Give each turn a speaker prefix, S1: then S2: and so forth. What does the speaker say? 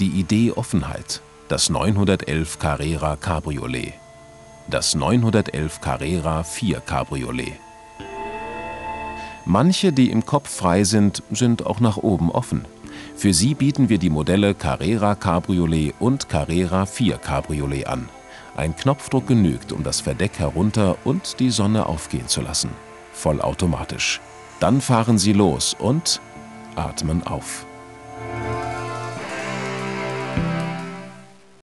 S1: Die Idee Offenheit. Das 911 Carrera Cabriolet. Das 911 Carrera 4 Cabriolet. Manche, die im Kopf frei sind, sind auch nach oben offen. Für sie bieten wir die Modelle Carrera Cabriolet und Carrera 4 Cabriolet an. Ein Knopfdruck genügt, um das Verdeck herunter und die Sonne aufgehen zu lassen. Vollautomatisch. Dann fahren Sie los und atmen auf.